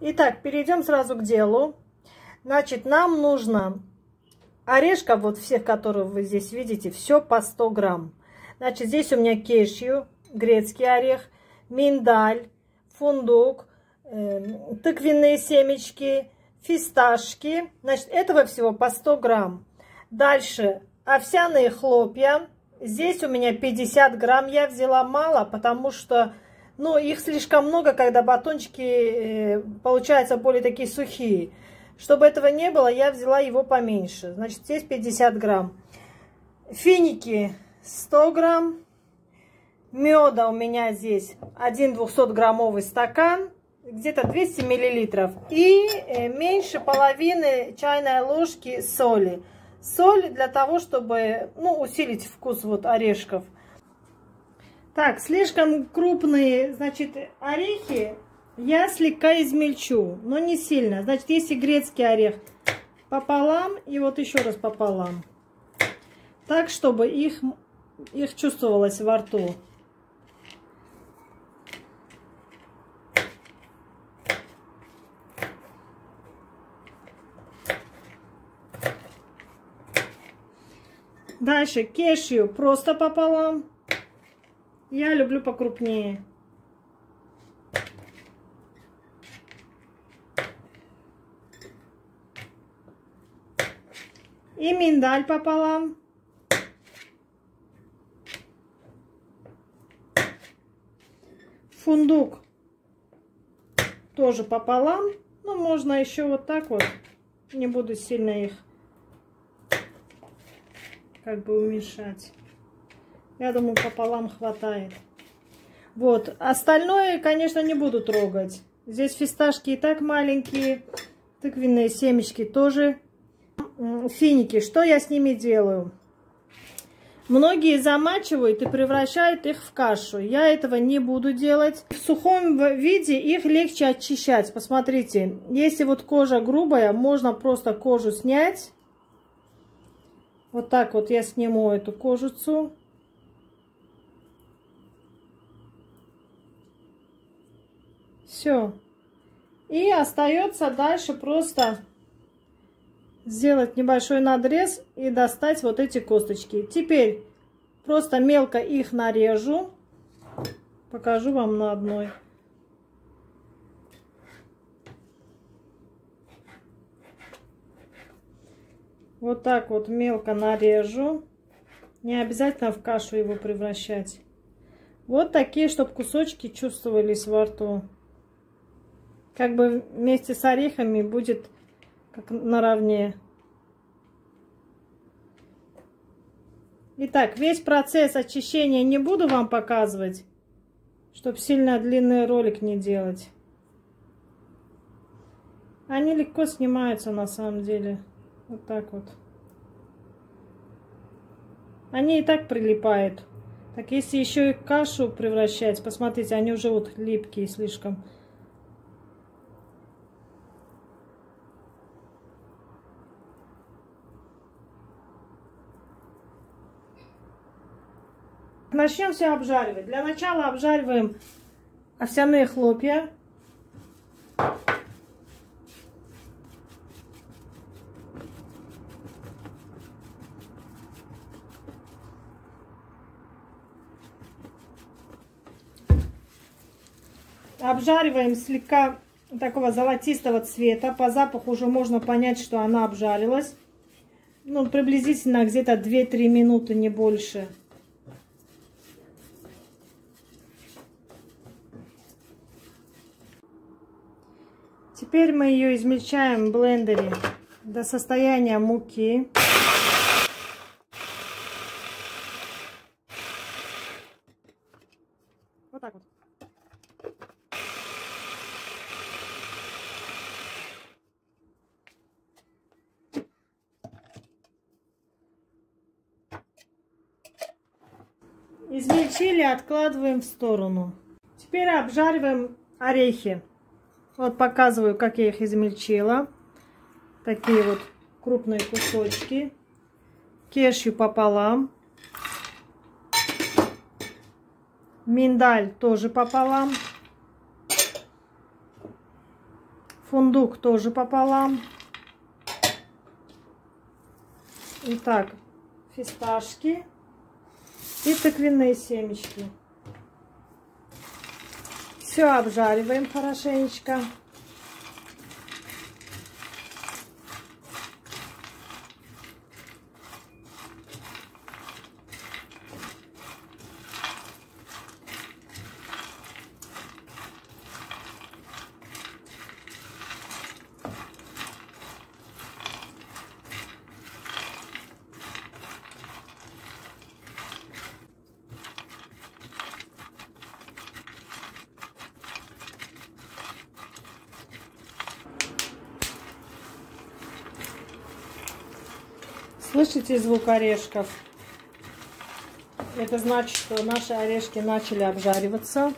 Итак, перейдем сразу к делу. Значит, нам нужно орешков, вот всех, которые вы здесь видите, все по 100 грамм. Значит, здесь у меня кешью, грецкий орех, миндаль, фундук, э, тыквенные семечки, фисташки. Значит, этого всего по 100 грамм. Дальше овсяные хлопья. Здесь у меня 50 грамм. Я взяла мало, потому что ну, их слишком много, когда батончики э, получаются более такие сухие. Чтобы этого не было, я взяла его поменьше. Значит, здесь 50 грамм. Финики 100 грамм. Меда у меня здесь 1 200-граммовый стакан, где-то 200 миллилитров. И э, меньше половины чайной ложки соли. Соль для того, чтобы ну, усилить вкус вот орешков. Так, слишком крупные, значит, орехи я слегка измельчу, но не сильно. Значит, если грецкий орех пополам и вот еще раз пополам. Так, чтобы их, их чувствовалось во рту. Дальше кешью просто пополам. Я люблю покрупнее. И миндаль пополам. Фундук тоже пополам. Ну, можно еще вот так вот. Не буду сильно их как бы уменьшать. Я думаю, пополам хватает. Вот. Остальное, конечно, не буду трогать. Здесь фисташки и так маленькие. Тыквенные семечки тоже. Финики. Что я с ними делаю? Многие замачивают и превращают их в кашу. Я этого не буду делать. В сухом виде их легче очищать. Посмотрите, если вот кожа грубая, можно просто кожу снять. Вот так вот я сниму эту кожицу. Все. И остается дальше просто сделать небольшой надрез и достать вот эти косточки. Теперь просто мелко их нарежу. Покажу вам на одной. Вот так вот мелко нарежу. Не обязательно в кашу его превращать. Вот такие, чтобы кусочки чувствовались во рту как бы вместе с орехами будет как наравне. Итак, весь процесс очищения не буду вам показывать, чтобы сильно длинный ролик не делать. Они легко снимаются на самом деле. Вот так вот. Они и так прилипают. Так если еще и кашу превращать, посмотрите, они уже вот липкие слишком. Начнем все обжаривать. Для начала обжариваем овсяные хлопья. Обжариваем слегка такого золотистого цвета. По запаху уже можно понять, что она обжарилась. Ну, приблизительно где-то 2-3 минуты, не больше. Теперь мы ее измельчаем в блендере до состояния муки. Вот так вот. Измельчили, откладываем в сторону. Теперь обжариваем орехи. Вот показываю, как я их измельчила. Такие вот крупные кусочки. Кешью пополам. Миндаль тоже пополам. Фундук тоже пополам. Итак, фисташки и тыквенные семечки. Все обжариваем хорошенечко. Слышите звук орешков? Это значит, что наши орешки начали обжариваться.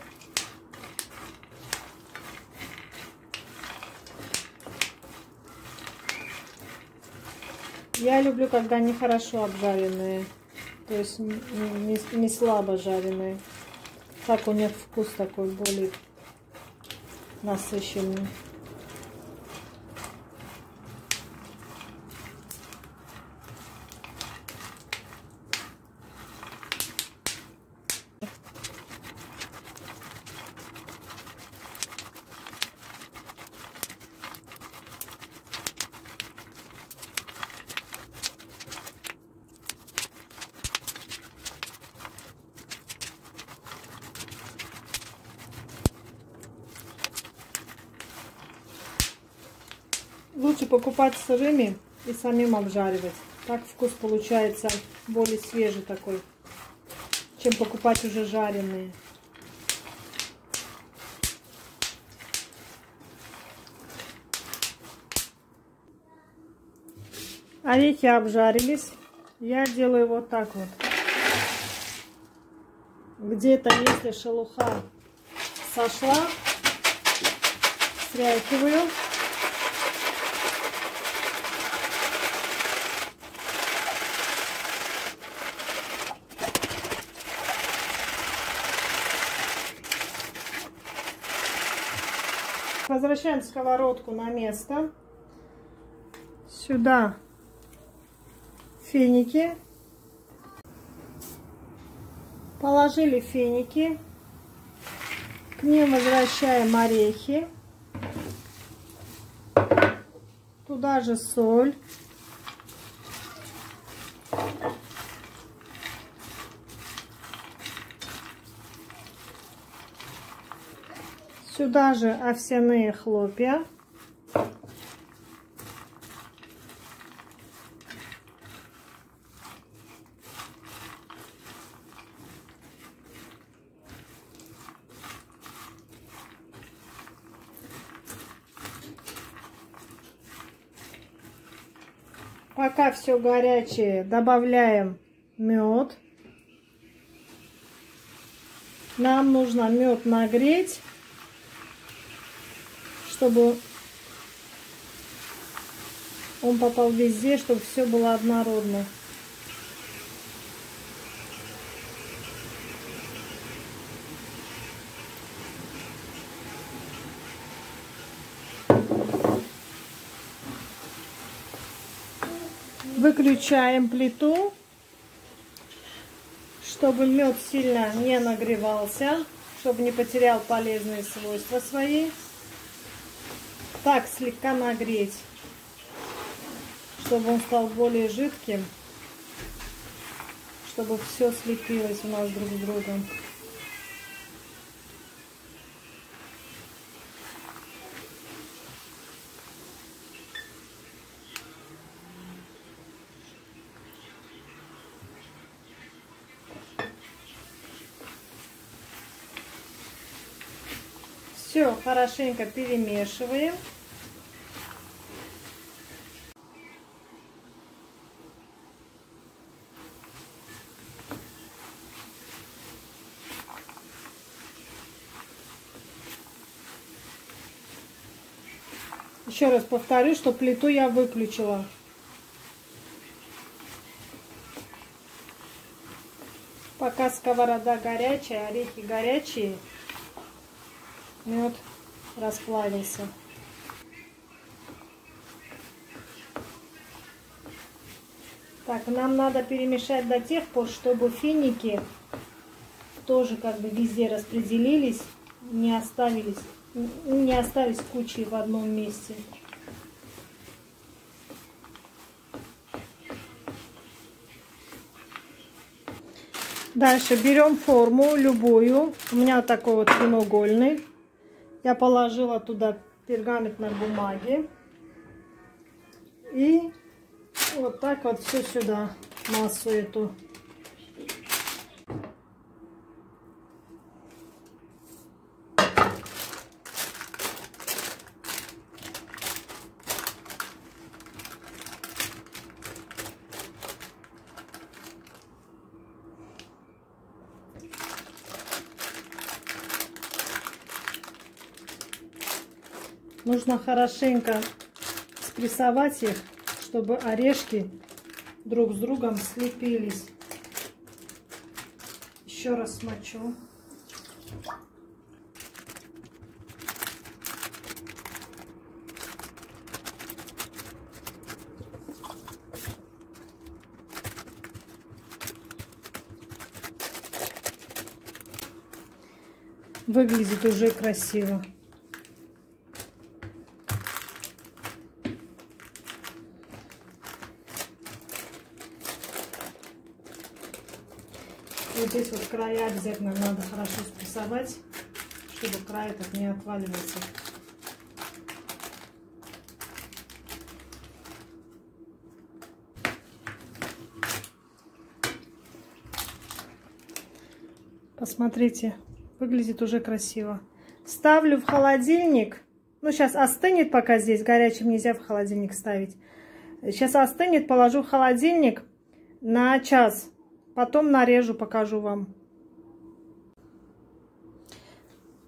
Я люблю, когда они хорошо обжаренные, то есть не, не, слабо жареные. Так у них вкус такой более насыщенный. Лучше покупать сырыми и самим обжаривать. Так вкус получается более свежий такой, чем покупать уже жареные. Орехи обжарились. Я делаю вот так вот. Где-то, если шелуха сошла, стряхиваю. Возвращаем сковородку на место. Сюда финики. Положили финики. К ним возвращаем орехи. Туда же соль. Сюда же овсяные хлопья. Пока все горячее, добавляем мед. Нам нужно мед нагреть чтобы он попал везде, чтобы все было однородно. Выключаем плиту, чтобы мед сильно не нагревался, чтобы не потерял полезные свойства свои. Так, слегка нагреть, чтобы он стал более жидким, чтобы все слепилось у нас друг с другом. Все хорошенько перемешиваем. Еще раз повторю, что плиту я выключила. Пока сковорода горячая, орехи горячие, мед расплавился. Так, нам надо перемешать до тех пор, чтобы финики тоже как бы везде распределились, не оставились не остались кучей в одном месте. Дальше берем форму любую. У меня такой вот прямоугольный. Я положила туда пергамент на бумаге. И вот так вот все сюда, массу эту. Нужно хорошенько спрессовать их, чтобы орешки друг с другом слепились. Еще раз смочу. Выглядит уже красиво. Здесь вот края обязательно надо хорошо спрессовать, чтобы край этот не отваливался. Посмотрите, выглядит уже красиво. Ставлю в холодильник. Ну, сейчас остынет пока здесь. Горячим нельзя в холодильник ставить. Сейчас остынет, положу в холодильник на час. Потом нарежу, покажу вам.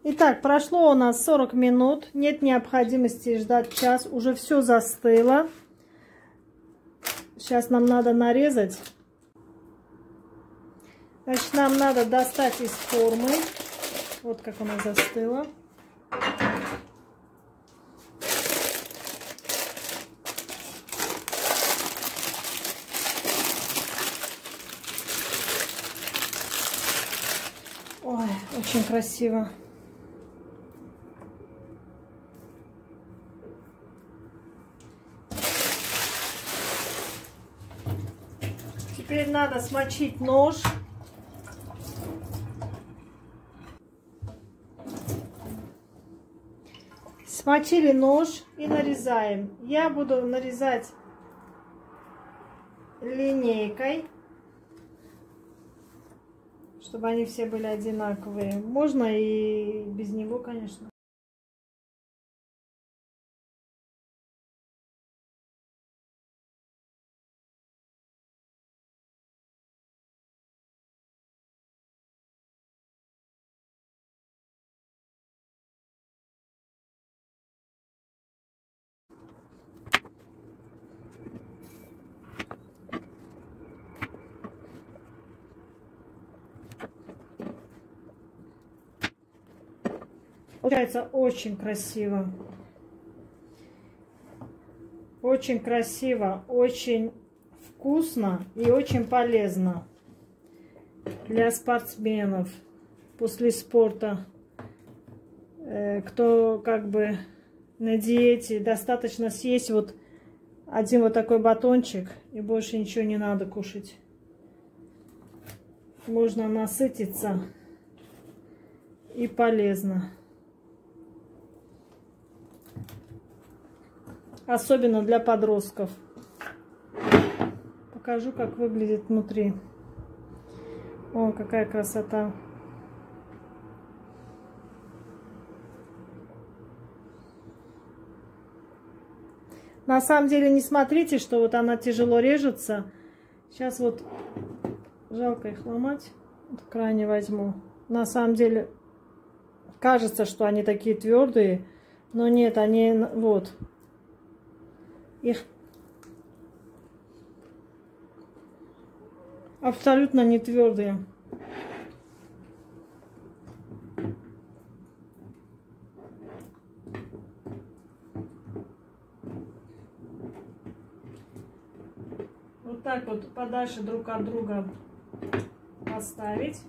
Итак, прошло у нас 40 минут. Нет необходимости ждать час. Уже все застыло. Сейчас нам надо нарезать. Значит, нам надо достать из формы. Вот как она застыла. Ой, очень красиво. Теперь надо смочить нож. Смочили нож и нарезаем. Я буду нарезать линейкой чтобы они все были одинаковые. Можно и без него, конечно. Получается очень красиво. Очень красиво, очень вкусно и очень полезно для спортсменов после спорта. Э, кто как бы на диете, достаточно съесть вот один вот такой батончик и больше ничего не надо кушать. Можно насытиться и полезно. Особенно для подростков. Покажу, как выглядит внутри. О, какая красота. На самом деле не смотрите, что вот она тяжело режется. Сейчас вот жалко их ломать. Вот крайне возьму. На самом деле кажется, что они такие твердые. Но нет, они вот их абсолютно не твердые. Вот так вот подальше друг от друга поставить.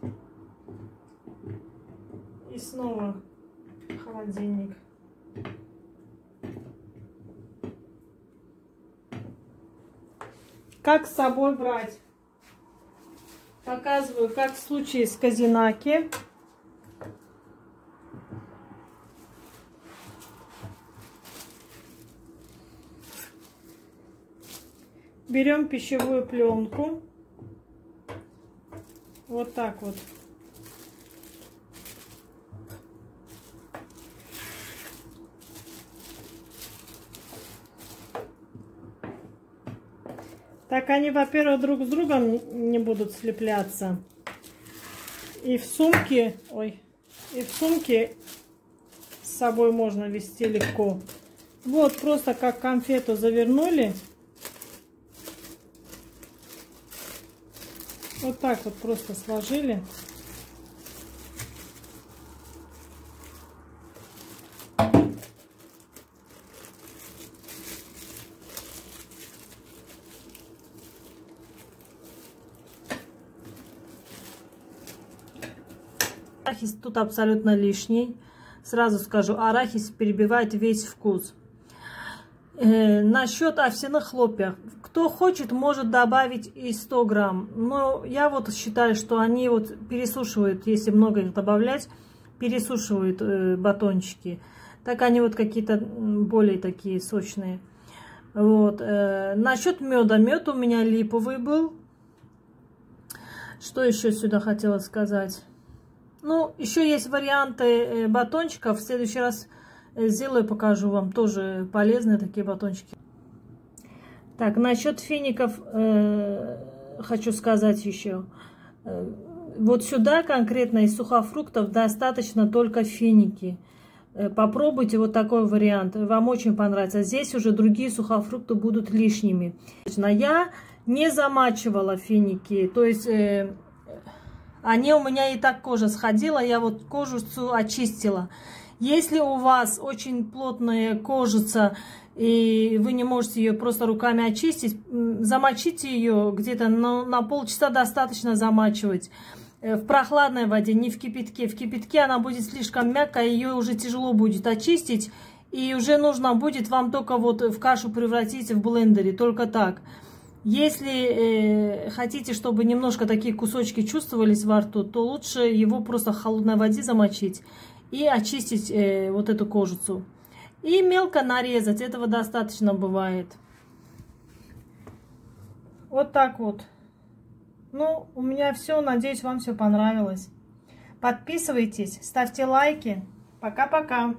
И снова холодильник. Как с собой брать? Показываю, как в случае с казинаки. Берем пищевую пленку. Вот так вот. Так они, во-первых, друг с другом не будут слепляться. И в сумке, ой, и в сумке с собой можно вести легко. Вот, просто как конфету завернули. Вот так вот просто сложили. Арахис тут абсолютно лишний. Сразу скажу, арахис перебивает весь вкус. Э, насчет овсяных хлопьев. Кто хочет, может добавить и 100 грамм. Но я вот считаю, что они вот пересушивают, если много их добавлять, пересушивают э, батончики. Так они вот какие-то более такие сочные. Вот. Э, насчет меда. Мед у меня липовый был. Что еще сюда хотела сказать? Ну, еще есть варианты э, батончиков. В следующий раз э, сделаю, покажу вам. Тоже полезные такие батончики. Так, насчет фиников э, хочу сказать еще. Э, вот сюда конкретно из сухофруктов достаточно только финики. Попробуйте вот такой вариант, вам очень понравится. Здесь уже другие сухофрукты будут лишними. Я не замачивала финики, то есть э, они у меня и так кожа сходила, я вот кожицу очистила. Если у вас очень плотная кожица, и вы не можете ее просто руками очистить, замочите ее где-то на, на полчаса достаточно замачивать. Э, в прохладной воде, не в кипятке. В кипятке она будет слишком мягкая, ее уже тяжело будет очистить. И уже нужно будет вам только вот в кашу превратить в блендере, только так. Если э, хотите, чтобы немножко такие кусочки чувствовались во рту, то лучше его просто в холодной воде замочить и очистить э, вот эту кожицу. И мелко нарезать, этого достаточно бывает. Вот так вот. Ну, у меня все, надеюсь, вам все понравилось. Подписывайтесь, ставьте лайки. Пока-пока.